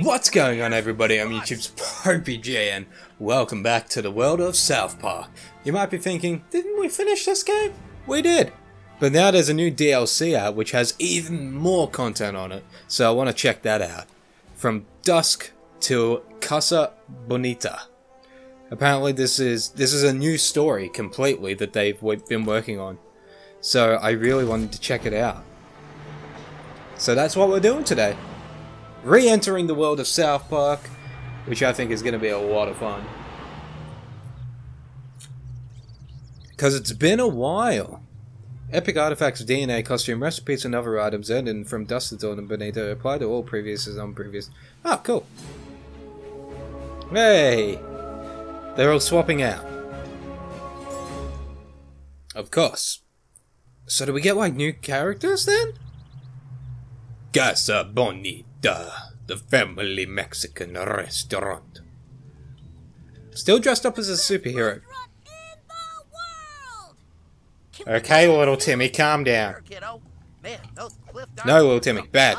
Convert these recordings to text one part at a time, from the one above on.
What's going on everybody, I'm YouTube's PoppyJ and welcome back to the world of South Park. You might be thinking, didn't we finish this game? We did! But now there's a new DLC out which has even more content on it, so I want to check that out. From Dusk to Casa Bonita. Apparently this is this is a new story completely that they've been working on. So I really wanted to check it out. So that's what we're doing today re-entering the world of South Park, which I think is going to be a lot of fun. Because it's been a while. Epic artifacts, DNA, costume, recipes, and other items earned from Dusted Dawn and Bonita apply to all previous and unprevious. Ah, cool. Hey! They're all swapping out. Of course. So do we get like new characters then? Casa Bonita. Duh, the family Mexican restaurant. Still dressed up as a superhero. Okay, little Timmy, calm down. No, little Timmy, bad.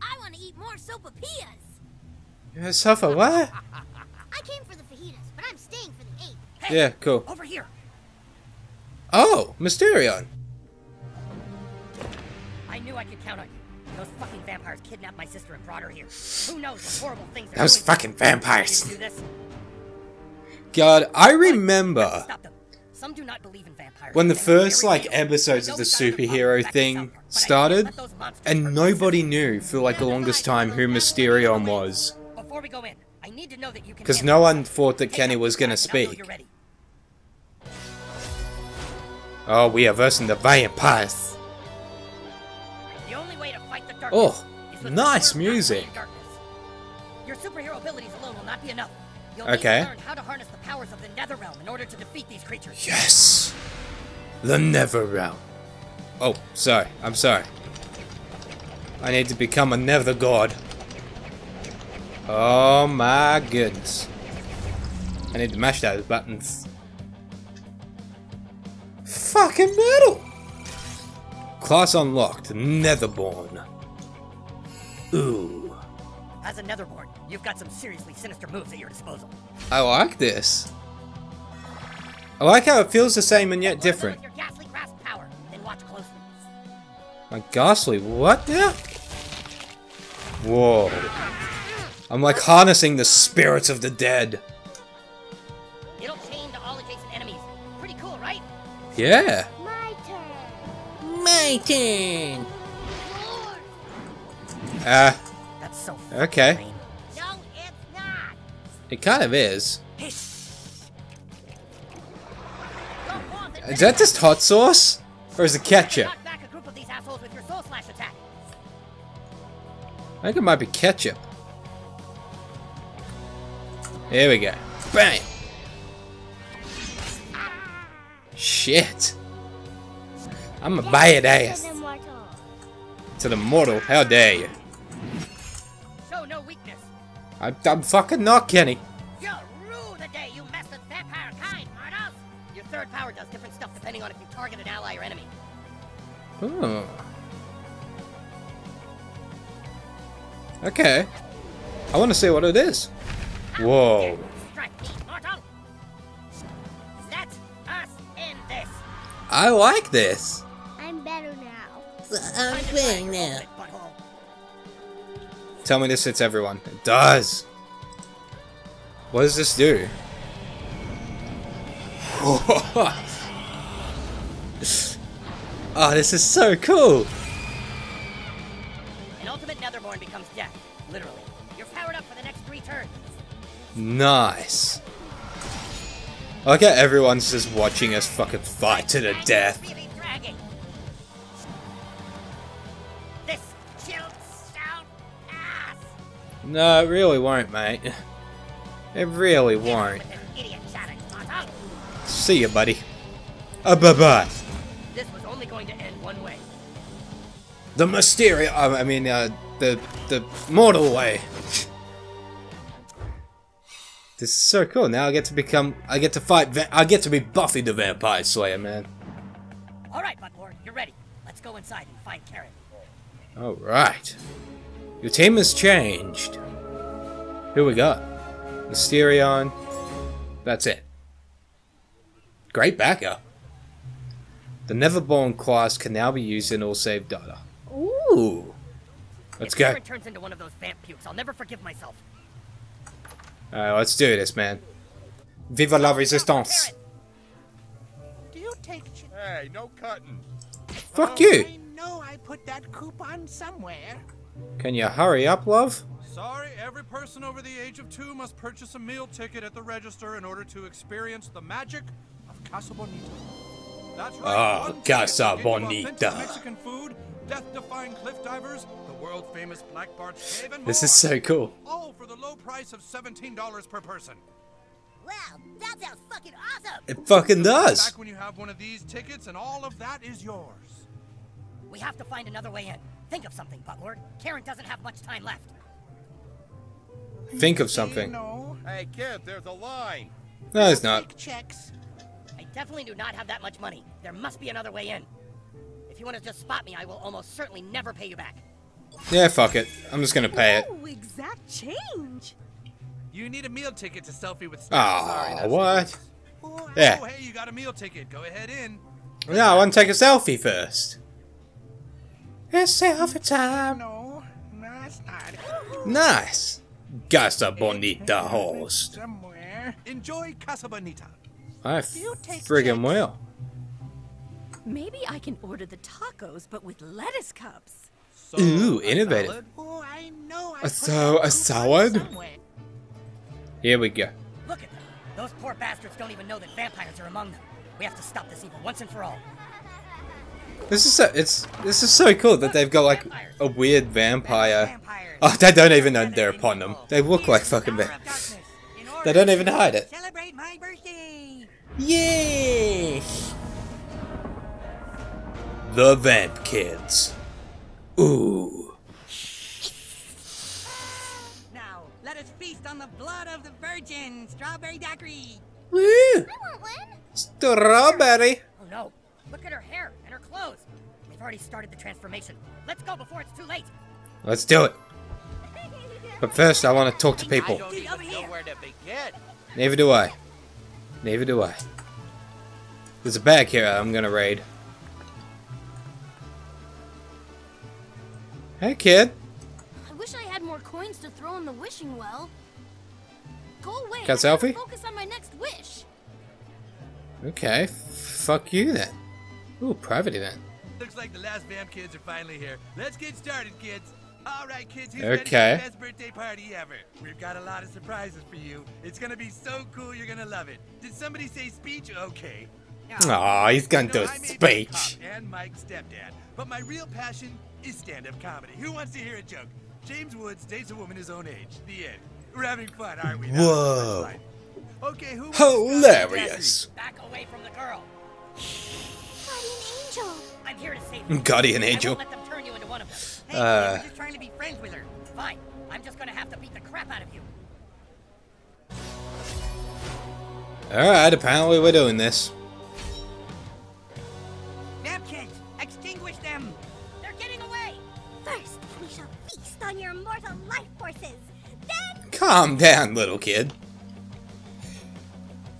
I want to eat more sopapillas. Yeah, Sofa, what? I came for the fajitas, but I'm staying for the eight. Hey, yeah, cool. Over here. Oh, Mysterion. I knew I could count on you. Those fucking vampires kidnapped my sister and brought her here. Who knows what horrible things Those fucking vampires. God, I remember when the first like episodes of the superhero thing started, and nobody knew for like the longest time who Mysterion was. Because no one thought that Kenny was gonna speak. Oh, we are versing the vampires. Oh, nice music. Your superhero abilities alone will not be enough. You'll okay. need to learn how to harness the powers of the Netherrealm in order to defeat these creatures. Yes! The Netherrealm. Oh, sorry. I'm sorry. I need to become a Nether God. Oh my goodness. I need to mash those buttons. Fucking metal! Class unlocked, Netherborn. Ooh. As a Netherborn, you've got some seriously sinister moves at your disposal. I like this. I like how it feels the same and yet different. Your ghastly grasp power, then watch closely. My ghastly what now? Whoa. I'm like harnessing the spirits of the dead. It'll chain to all adjacent enemies. Pretty cool, right? Yeah. My turn. My turn. Uh. That's so okay. No, it's not. It kind of is. Is that just hot sauce? Or is it ketchup? I think it might be ketchup. Here we go. Bang! Shit. I'm a bad ass. To the mortal, how dare you. Show no weakness. I, I'm fucking not Kenny. You'll rue the day you mess with vampire kind, Mardos. Your third power does different stuff depending on if you target an ally or enemy. Oh. Okay. I want to see what it is. Whoa. I like this. I'm better now. I'm playing now. Tell me this hits everyone. It does. What does this do? oh, this is so cool. An ultimate Netherborn becomes death, literally. You're powered up for the next three turns. Nice. I like how everyone's just watching us fucking fight to the death. No, it really won't, mate. It really won't. See ya, buddy. Uh, bye-bye. This was only going to end one way. The Mysterio- I mean, uh, the, the mortal way. This is so cool. Now I get to become, I get to fight, I get to be Buffy the Vampire Slayer, man. All right, Buttlord, you're ready. Let's go inside and find Karen. All right. Your team has changed. Who we got? Mysterion. That's it. Great backup. The Netherborn class can now be used in all save data. Ooh. Let's if go. Karen turns into one of those vamp pukes, I'll never forgive myself. Alright, let's do this, man. Viva la resistance. Do you take Hey, no cutting. Fuck Oh, you. I know I put that coupon somewhere. Can you hurry up, love? Sorry, every person over the age of two must purchase a meal ticket at the register in order to experience the magic of Casa Bonita. That's right. Ah, one Casa will get you Bonita. Mexican food, death-defying cliff divers, the world-famous Black Bart's Cave, and This more. is so cool. All for the low price of $17 per person. Wow, that sounds fucking awesome! It fucking does. Back when you have one of these tickets, and all of that is yours. We have to find another way in. Think of something, Buttlord. Karen doesn't have much time left. Think of You something. know, Hey, kid, there's a line. No, it's not. checks. I definitely do not have that much money. There must be another way in. If you want to just spot me, I will almost certainly never pay you back. Yeah, fuck it. I'm just gonna pay it. Oh, exact change. You need a meal ticket to selfie with Ah, what? Yeah. Oh, hey, you got a meal ticket. Go ahead in. No, I want to take a selfie first. It's selfie time. No, that's not. Nice. Casa Bonita host. Somewhere. Enjoy Casa Bonita. I you take friggin' checks? will. Maybe I can order the tacos, but with lettuce cups. So, Ooh, innovative. salad? Oh, I know I A so- a salad? somewhere. Here we go. Look at them. Those poor bastards don't even know that vampires are among them. We have to stop this evil once and for all. This is so it's this is so cool that they've got like a weird vampire. Oh, they don't even know they're upon them. They look like fucking Power va- of darkness. In They don't even hide it. Celebrate my birthday. Yes. The Vamp Kids. Ooh. Now, let us feast on the blood of the virgin, strawberry daiquiri. Woo. I want one. Strawberry. We've already started the transformation. Let's go before it's too late. Let's do it. But first, I want to talk to I people. don't even know where to begin. Neither do I. Neither do I. There's a bag here I'm gonna raid. Hey, kid. I wish I had more coins to throw in the wishing well. Go away. Got selfie? Focus on my next wish. Okay, f- fuck you then. Ooh, private event. Looks like the last Vamp kids are finally here. Let's get started, kids. All right, kids, who's Okay. ready for the best birthday party ever? We've got a lot of surprises for you. It's gonna be so cool, you're gonna love it. Did somebody say speech? Okay. Aw, he's gonna You do know, a I may speech. and Mike's stepdad, but my real passion is stand-up comedy. Who wants to hear a joke? James Woods dates a woman his own age. The end. We're having fun, aren't we? That was the Whoa. Okay, who wants to start with Hilarious. Back away from the girl. Guardian angel. I'm here to save you. Guardian angel. Let them turn you into one of them. Hey, uh, just trying to be friends with her. Fine. I'm just gonna have to beat the crap out of you. Alright, apparently we're doing this. Vamp kids, extinguish them. They're getting away. First, we shall feast on your immortal life forces. Then, Calm down, little kid.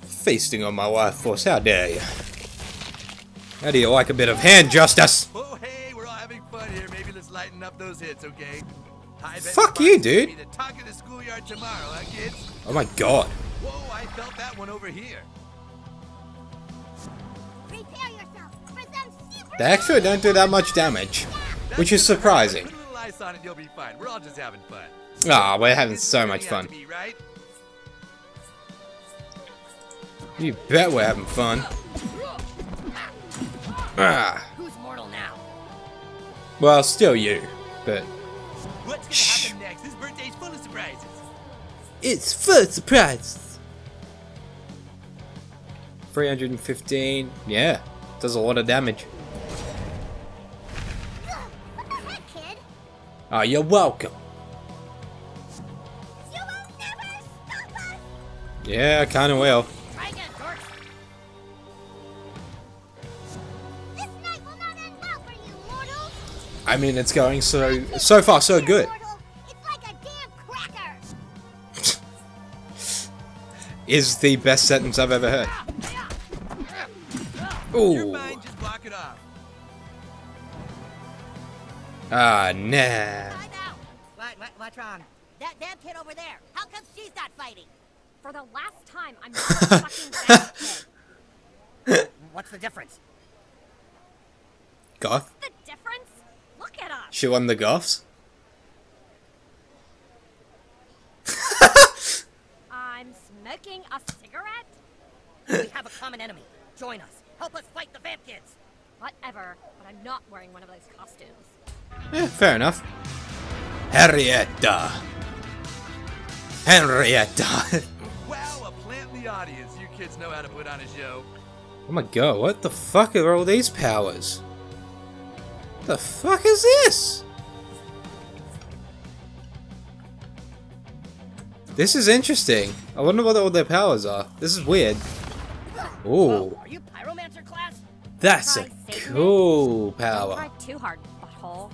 Feasting on my life force, how dare you? How do you like a bit of hand justice? Oh, hey, we're all having fun here. Maybe let's lighten up those hits, okay? I bet Fuck you, dude. Be the talk of the schoolyard tomorrow, huh, kids? Oh my god. Whoa, I felt that one over here. prepare yourself for some super. They actually don't do that much damage. Which is surprising. Put a little ice on it, you'll be fine. We're all just having fun. Ah, we're having so much fun. to be, right? You bet we're having fun. Ah, Who's mortal now? well, still you, but What's gonna Shh. happen next? This birthday's full of surprises. it's full surprise. 315, yeah, does a lot of damage. What the heck, kid? Oh, you're welcome. You will never stop us. Yeah, I kinda will. I mean, it's going so so far so good. Mortal, It's like a damn cracker. is the best sentence I've ever heard. You're Ooh. just block it off. Ah, nah. Time. What, what, what's wrong? That damn kid over there. How come she's not fighting? For the last time, I'm not fucking bad kid. What's the difference? Goth? She won the Goths? I'm smoking a cigarette? we have a common enemy. Join us. Help us fight the vamp kids. Whatever, but I'm not wearing one of those costumes. Eh, fair enough. Henrietta. Henrietta. Wow, a plant in the audience. You kids know how to put on a show. oh my god, what the fuck are all these powers? The fuck is this? This is interesting. I wonder what all their powers are. This is weird. Ooh, Are you pyromancer class? that's a cool Don't power. too hard, butthole.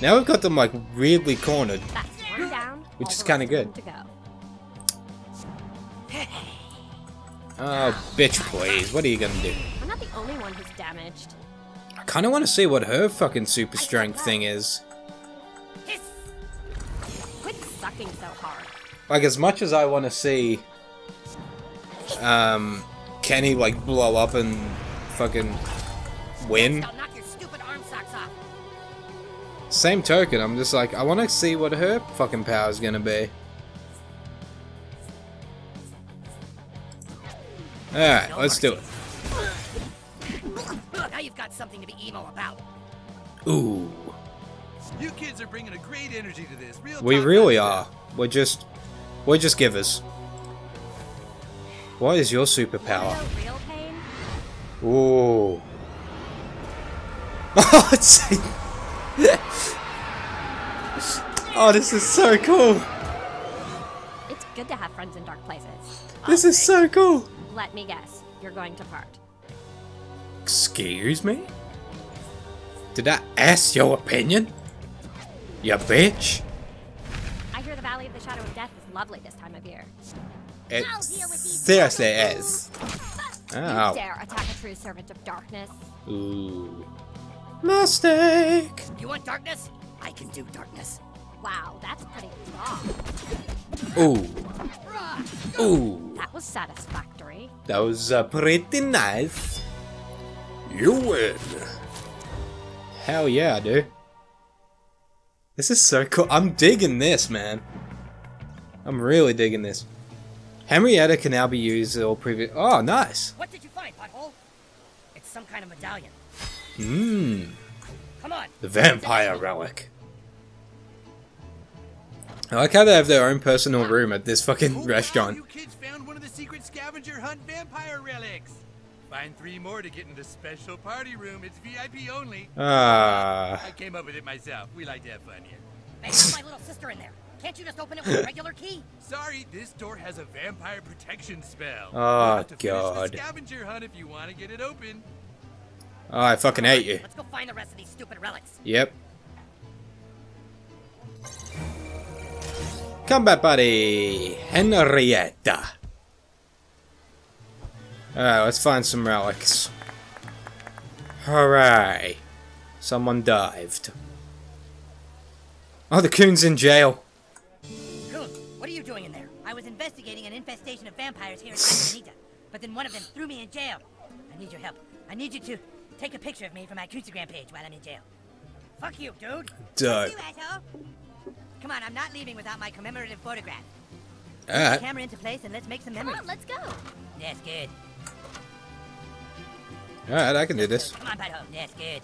Now we've got them like weirdly cornered. Down. Which is kinda good. To go. Oh, bitch, please. What are you gonna do? I'm not the only one who's damaged. I kind of want to see what her fucking super strength thing is. Quit sucking so hard. Like, as much as I want to see, um, Kenny, like, blow up and fucking win, I'll knock your stupid arm socks off. same token, I'm just like, I want to see what her fucking power is gonna be. Alright, let's do it. Now you've got something to be emo about. Ooh. You kids are bringing a great energy to this. Real We really about are. We're just, we're just givers. What is your superpower? No real pain? Ooh. Oh, it's... oh, this is so cool. It's good to have friends in dark places. This is so cool. Let me guess. You're going to part. Excuse me? Did I ask your opinion? You bitch. I hear the Valley of the Shadow of Death is lovely this time of year. It I'll deal with these seriously is. You Oh. dare attack a true servant of darkness? Ooh. Mistake. You want darkness? I can do darkness. Wow, that's pretty raw. Ooh. Ooh. That was satisfactory. That was uh, pretty nice. You win. Hell yeah, dude. This is so cool. I'm digging this, man. I'm really digging this. Henrietta can now be used all previous. Oh, nice. What did you find, butthole? It's some kind of medallion. Mmm. Come on. The vampire relic. I like how they have their own personal room at this fucking Oh, wow, restaurant. you kids found one of the secret scavenger hunt vampire relics. Find three more to get into the special party room. It's VIP only. Ah. I came up with it myself. We like to have fun here. They have my little sister in there. Can't you just open it with a regular key? Sorry, this door has a vampire protection spell. Oh, You'll have to God. the scavenger hunt if you want to get it open. Oh, I fucking hate you. Let's go find the rest of these stupid relics. Yep. Combat buddy, Henrietta. Alright, let's find some relics. Hooray. Someone dived. Oh, the coon's in jail. Coon, what are you doing in there? I was investigating an infestation of vampires here in Amanita, but then one of them threw me in jail. I need your help. I need you to take a picture of me for my Instagram page while I'm in jail. Fuck you, dude. Dope. You, asshole. Come on, I'm not leaving without my commemorative photograph. Alright. Camera into place and let's make some memories. Come memories. on, let's go. That's good. Alright, I can do this. Come on, butthole. Oh, that's good.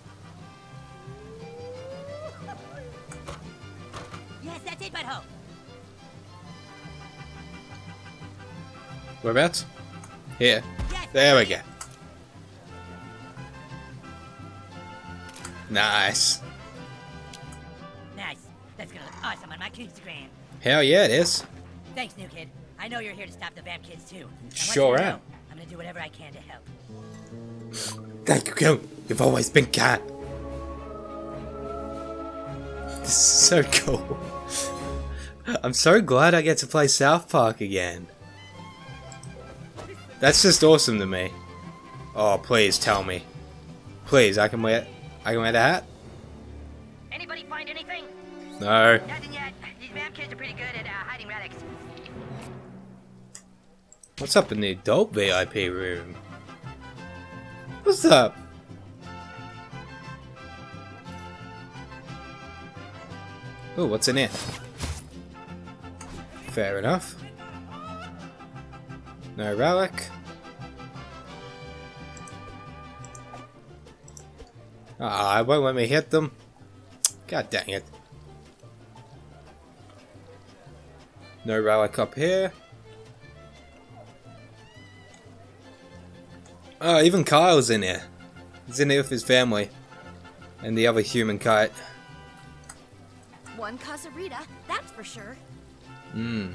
Yes, that's it, butthole. Whereabouts? Here. Yes, There we go. Nice. Nice. That's gonna look awesome on my Instagram. Hell yeah, it is. Thanks, new kid. I know you're here to stop the vamp kids too. Sure am. know I'm gonna do whatever I can to help. Thank you, Coon. You've always been kind. This is so cool. I'm so glad I get to play South Park again. That's just awesome to me. Oh, please tell me. Please, I can wear I can wear the hat? Anybody find anything? No. Nothing yet. These kids are pretty good at uh, hiding relics. What's up in the adult VIP room? What's up? Oh, what's in here? Fair enough. No relic. Ah, it won't let me hit them. God dang it. No relic up here. Oh, even Kyle's in here. He's in here with his family. And the other human kite. One Casarita, that's for sure. Hmm.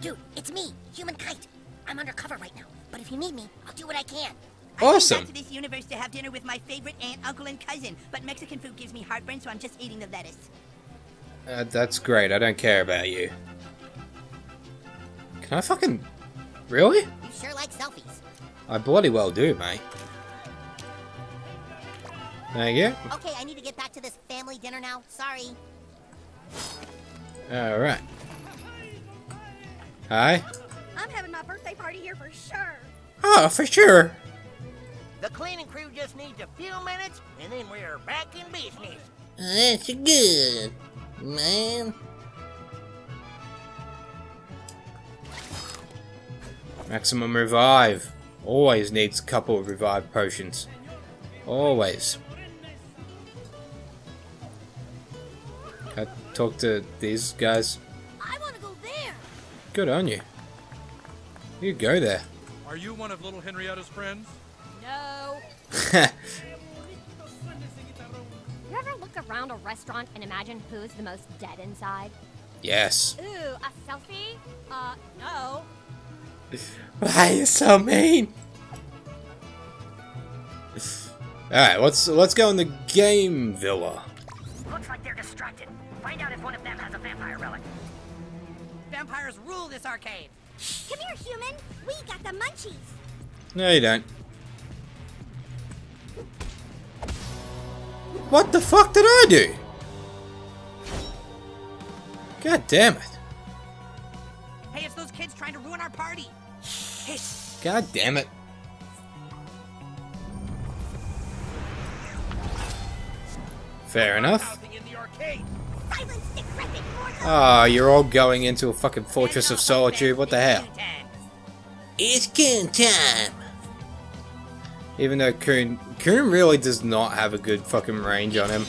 Dude, it's me, Human Kite. I'm undercover right now, but if you need me, I'll do what I can. Awesome. I came Awesome. back to this universe to have dinner with my favorite aunt, uncle, and cousin, but Mexican food gives me heartburn, so I'm just eating the lettuce. Uh, that's great. I don't care about you. Can I fucking... Really? You sure like selfies. I bloody well do, mate. Thank you. Okay, I need to get back to this family dinner now. Sorry. Alright. Hi. I'm having my birthday party here for sure. Oh, for sure. The cleaning crew just needs a few minutes, and then we're back in business. That's good, man. Maximum revive. Always needs a couple of revive potions. Always. Can I talk to these guys? I want to go there. Good on you. You go there. Are you one of little Henrietta's friends? No. You ever look around a restaurant and imagine who's the most dead inside? yes. Ooh, a selfie? Uh, no. Why are you so mean? Alright, let's let's go in the game villa. Looks like they're distracted. Find out if one of them has a vampire relic. Vampires rule this arcade. Come here, human. We got the munchies. No, you don't. What the fuck did I do? God damn it. Hey, it's those kids trying to ruin our party. Hey, God damn it. Fair enough. Housing in the arcade. Silence, decrepit mortal. Ah, you're all going into a fucking fortress of solitude. What the hell? It's kin time. Even though Coon, Coon really does not have a good fucking range on him.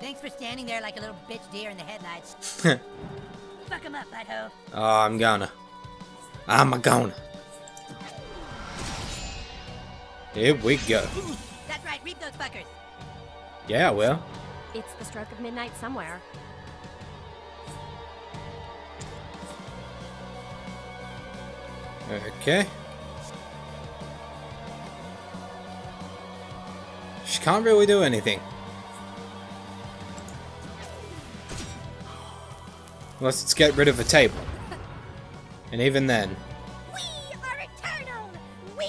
Thanks for standing there like a little bitch deer in the headlights. Fuck him up, butthole. Oh, I'm gonna. I'm a gonna. Here we go. That's right, reap those fuckers. Yeah, well. It's the stroke of midnight somewhere. Okay. She can't really do anything. Unless it's get rid of a table. And even then. We are eternal. We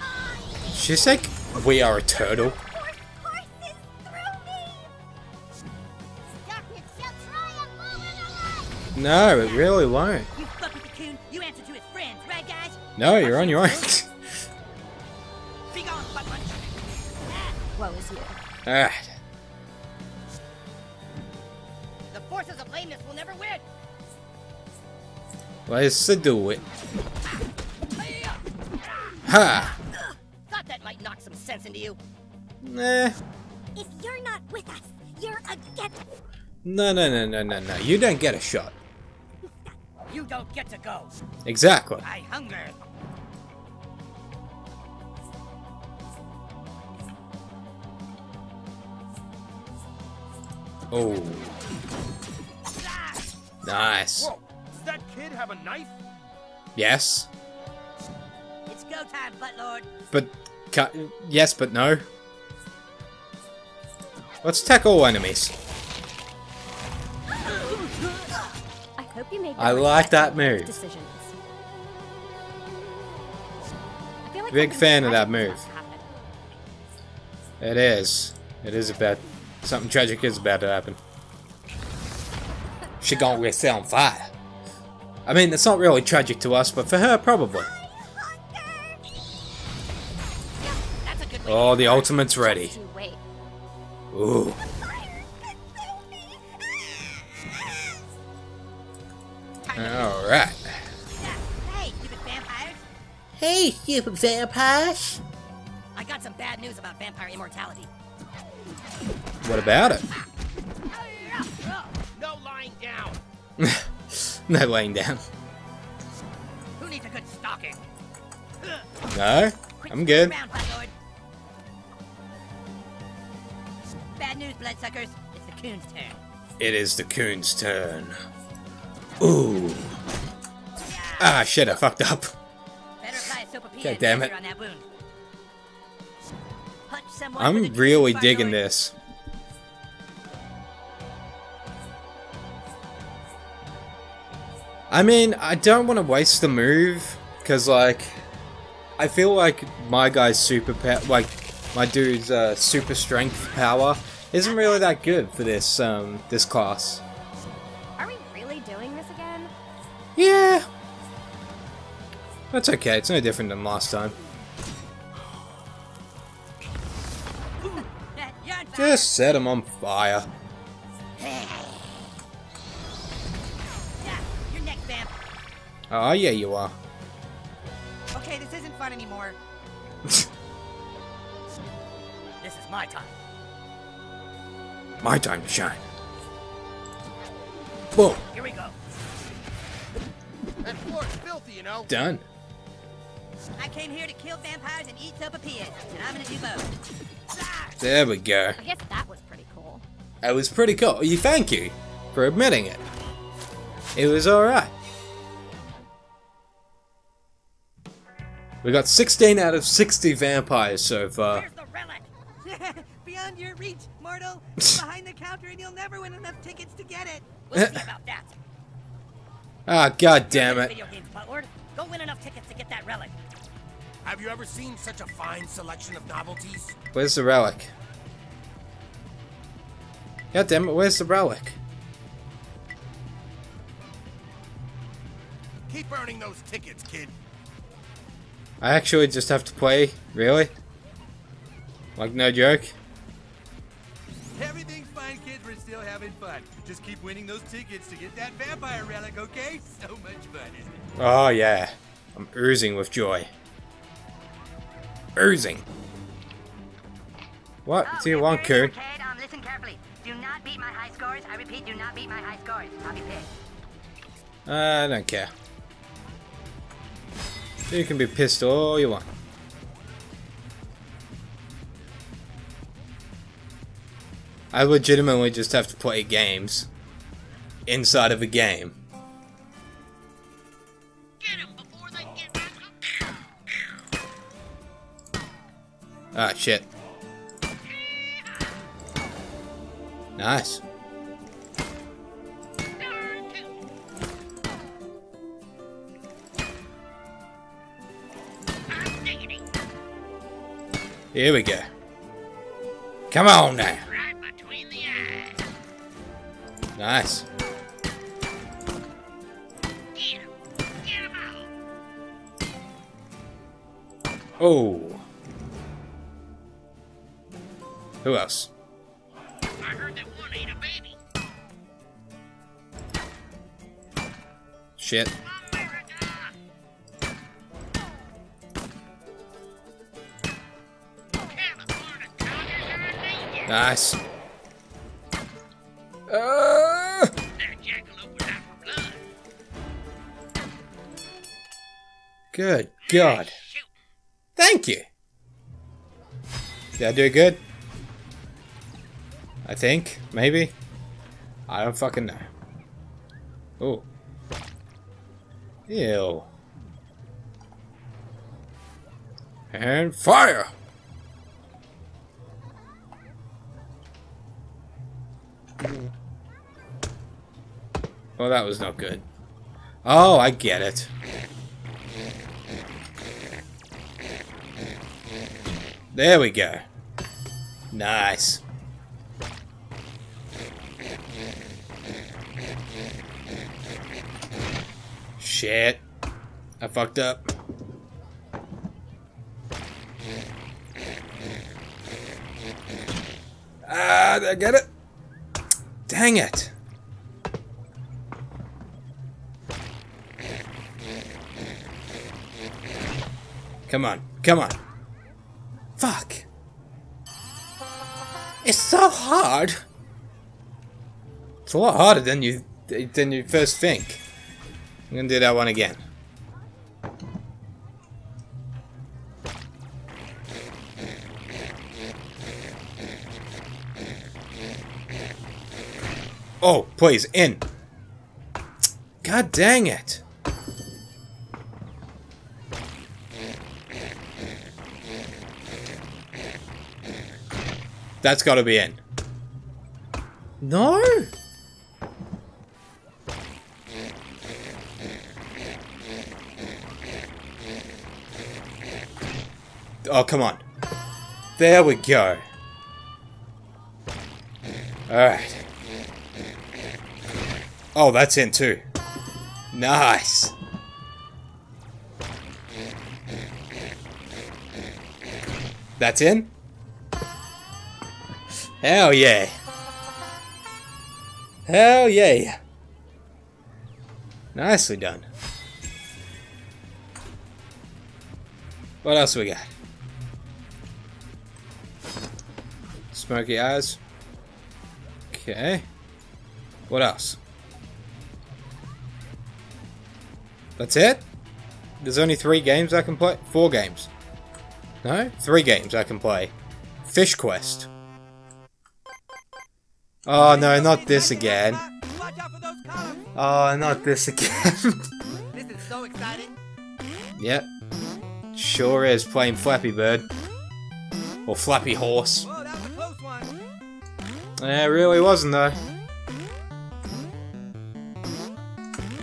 are She's like, we are a turtle. force courses through me. Darkness shall triumph over the light. No, it really won't. You fuck with the coon, you answer to his friends, right guys? No, you're on your own. Be ah. Forces of lameness will never win. Let's do it. Ha! Thought that might knock some sense into you. Nah. If you're not with us, you're against. No, no, no, no, no, no. You don't get a shot. You don't get to go. Exactly. I hunger. Oh. Nice. Whoa, does that kid have a knife? Yes. It's go time, butt lord. But, cu- yes, but no. Let's attack all enemies. I hope you made. I like that move. Decisions. Like Big fan of that move. It is. It is about something tragic is about to happen. She gonna get set on fire. I mean, it's not really tragic to us, but for her, probably. That's a good way. Oh, the ultimate's ready. Just. Ooh. Alright. Hey, stupid vampires! Hey, stupid vampires. I got some bad news about vampire immortality. What about it? no laying down. Who needs a good stalking? No? I'm good. Bad news, bloodsuckers. It's the coon's turn. It is the coon's turn. Ooh. Ah, shit, I fucked up. Better apply a sopapilla God damn it. on that wound. Punch I'm really digging this. I mean, I don't want to waste the move, because, like, I feel like my guy's super, like, my dude's uh, super strength power isn't really that good for this, um, this class. Are we really doing this again? Yeah. That's okay, it's no different than last time. You're on fire. Just set him on fire. Oh, yeah, you are. Okay, this isn't fun anymore. this is my time. My time to shine. Boom. Here we go. That floor's filthy, you know. Done. I came here to kill vampires and eat sopapillas, and I'm gonna do both. There we go. I guess that was pretty cool. It was pretty cool. You thank you for admitting it. It was alright. We got 16 out of 60 vampires so far. Where's the relic? Beyond your reach, mortal. It's behind the counter, and you'll never win enough tickets to get it. We'll see about that. Ah, god damn it. Video games, Buttlord. Go win enough tickets to get that relic. Have you ever seen such a fine selection of novelties? Where's the relic? God damn it, where's the relic? Keep earning those tickets, kid. I actually just have to play? Really? Like, no joke? Everything's fine, kids. We're still having fun. Just keep winning those tickets to get that vampire relic, okay? So much fun, isn't it? Oh, yeah. I'm oozing with joy. Oozing. What do you want, Coon? Arcade, um, listen carefully. Do not beat my high scores. I repeat, do not beat my high scores. I'll be pissed. I don't care. You can be pissed all you want. I legitimately just have to play games inside of a game. Ah, shit. Nice. Here we go. Come on now. Nice. Oh. Who else? Shit. Nice. Uh, good God. Thank you. Did I do good? I think, maybe. I don't fucking know. Oh. Ew. And fire! Well, that was not good. Oh, I get it. There we go. Nice. Shit. I fucked up. Ah, I get it? Dang it. Come on, come on. Fuck. It's so hard. It's a lot harder than you than you first think. I'm gonna do that one again. Oh, please, in. God dang it. That's gotta be in. No! Oh, come on. There we go. Alright. Oh, that's in too. Nice. That's in? Hell yeah. Hell yeah. Nicely done. What else we got? Smoky eyes. Okay. What else? That's it? There's only three games I can play? Four games. No? Three games I can play. Fish Quest. Oh no, not this again. Watch out for those columns. Oh, not this again. This is so exciting. yep. Sure is playing Flappy Bird. Or Flappy Horse. Whoa, that was a close one. Yeah, it really wasn't though.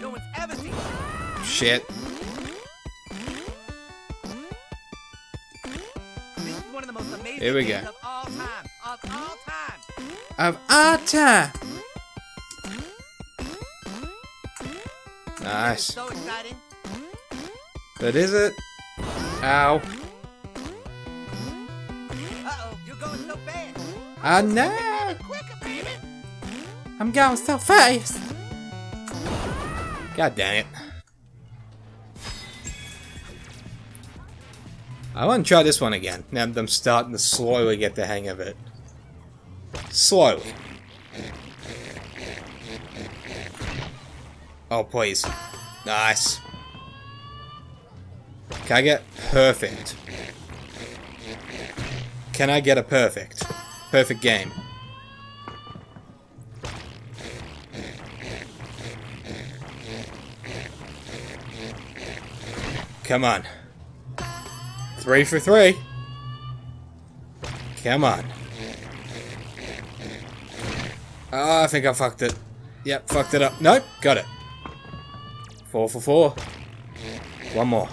No one's ever seen. Shit. This is one of the most amazing Here we go. Of time. Nice. So exciting. But is it? Ow. Uh-oh, you're going so fast. I know. Quicker, I'm going so fast. God damn it. I want to try this one again. Now I'm starting to slowly get the hang of it. Slowly. Oh, please. Nice. Can I get perfect? Can I get a perfect? Perfect game. Come on. Three for three. Come on. Oh, I think I fucked it. Yep, fucked it up. Nope, got it. Four for four. One more.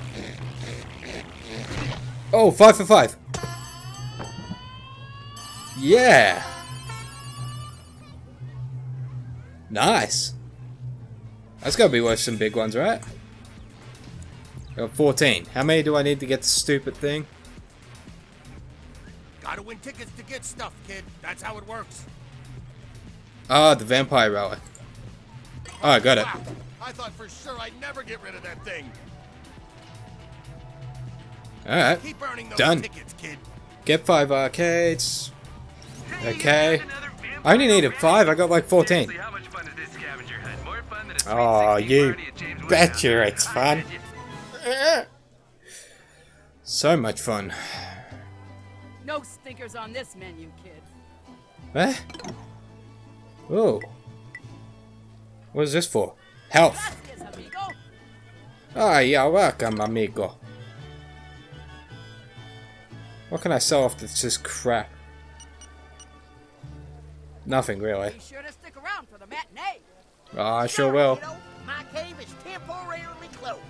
Oh, five for five. Yeah. Nice. That's gotta be worth some big ones, right? Got 14. How many do I need to get the stupid thing? Gotta win tickets to get stuff, kid. That's how it works. Ah, the vampire relic. Oh, I got it. Wow. I thought for sure I'd never get rid of that thing. Alright. Keep earning those Done. tickets, kid. Get five arcades. Okay. I only needed five, I got like 14. Oh, you betcha it's fun. So much fun. No stinkers on this menu, kid. Eh? Oh. What is this for? Health. Ah, you're welcome, amigo. What can I sell off that's just crap? Nothing, really. Be sure to stick around for the matinee. Oh, I sure will. My cave is temporarily closed.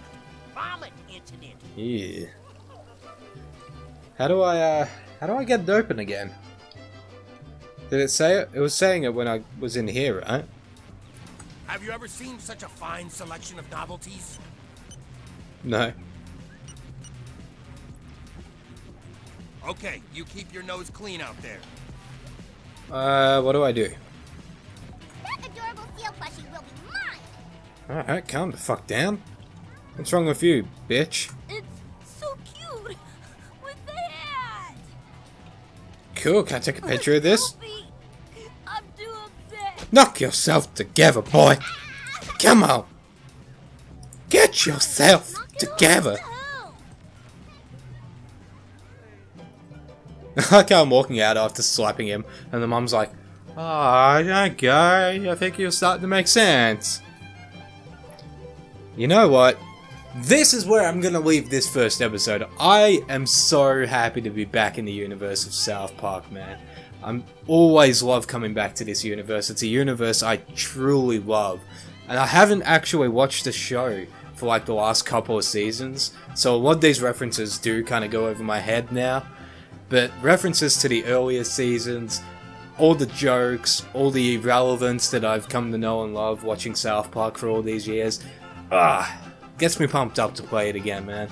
Vomit incident. Yeah. How do I, uh, how do I get it open again? Did it say it? It was saying it when I was in here, right? Have you ever seen such a fine selection of novelties? No. Okay, you keep your nose clean out there. Uh, what do I do? That adorable seal plushie will be mine. Alright, calm the fuck down. What's wrong with you, bitch? It's so cute with the hat. Cool, can I take a picture of this? Knock yourself together, boy. Come on. Get yourself together. Like I'm walking out after slapping him, and the mum's like, Ah, oh, okay, I think you're starting to make sense. You know what? This is where I'm gonna leave this first episode. I am so happy to be back in the universe of South Park, man. I'm always love coming back to this universe. It's a universe I truly love. And I haven't actually watched the show for like the last couple of seasons, so a lot of these references do kind of go over my head now. But references to the earlier seasons, all the jokes, all the irrelevance that I've come to know and love watching South Park for all these years, ah, gets me pumped up to play it again, man.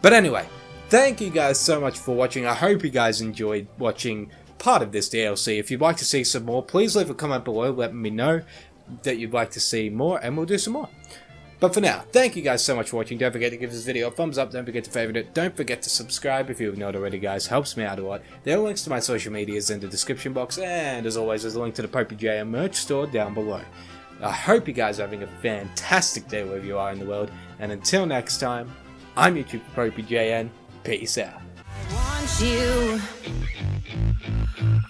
But anyway, thank you guys so much for watching. I hope you guys enjoyed watching part of this DLC. If you'd like to see some more, please leave a comment below letting me know that you'd like to see more, and we'll do some more. But for now, thank you guys so much for watching. Don't forget to give this video a thumbs up. Don't forget to favorite it. Don't forget to subscribe if you have not already, guys. Helps me out a lot. There are links to my social medias in the description box. And as always, there's a link to the Popey JN merch store down below. I hope you guys are having a fantastic day wherever you are in the world. And until next time, I'm YouTube Popey JN. Peace out want you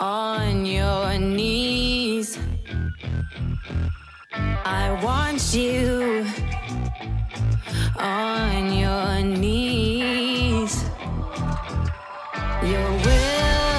on your knees. I want you on your knees. Your will.